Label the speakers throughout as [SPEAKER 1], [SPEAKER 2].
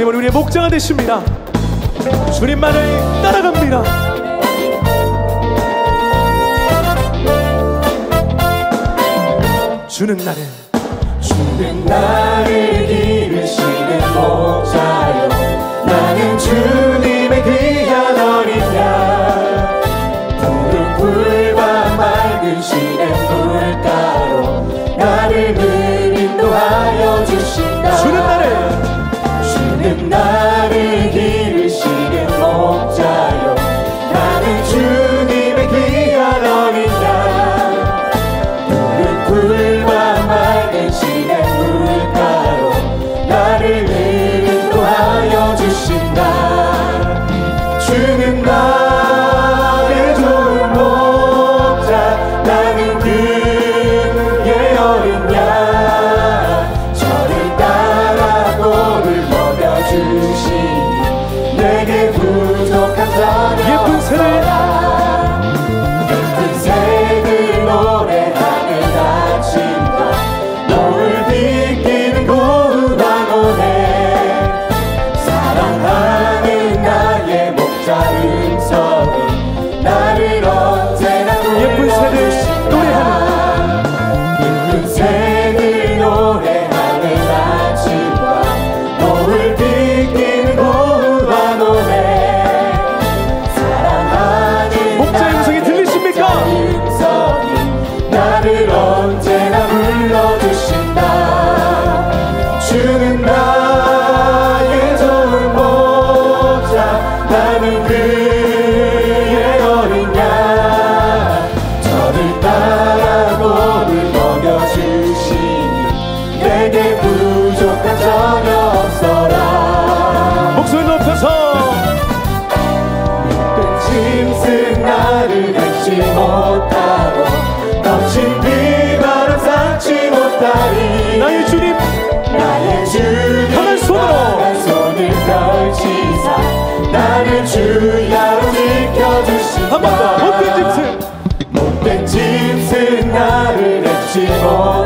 [SPEAKER 1] 주님은 우리의 목자가 되십니다. 주님만을 따라갑니다. 주는 나를
[SPEAKER 2] 주는 나를 기르시는 목자요 나는 주님의 귀한 어린 양 푸른 꿀과 맑은 시냇 물가로 나를 늘 인도하여 주신다
[SPEAKER 1] 주는 나를
[SPEAKER 2] night. 닿지 못하고 넘친 비바람 닿지 못하니
[SPEAKER 1] 나의 주님.
[SPEAKER 2] 나의 주님
[SPEAKER 1] 편한 손으로.
[SPEAKER 2] 손을 펼치사 나를 주야로 지켜주시다
[SPEAKER 1] 못된 짐승.
[SPEAKER 2] 못된 짐승 나를 해치고.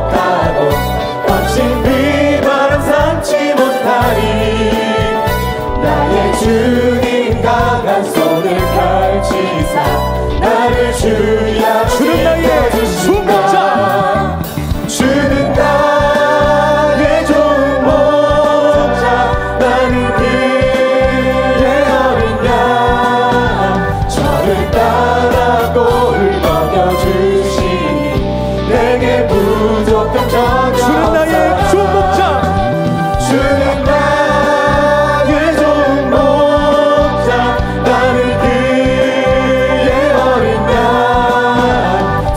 [SPEAKER 2] 부족한 저녁.
[SPEAKER 1] 주는 나의 좋은 목자
[SPEAKER 2] 주는 나의 좋은 목자 나는 그의 어린 양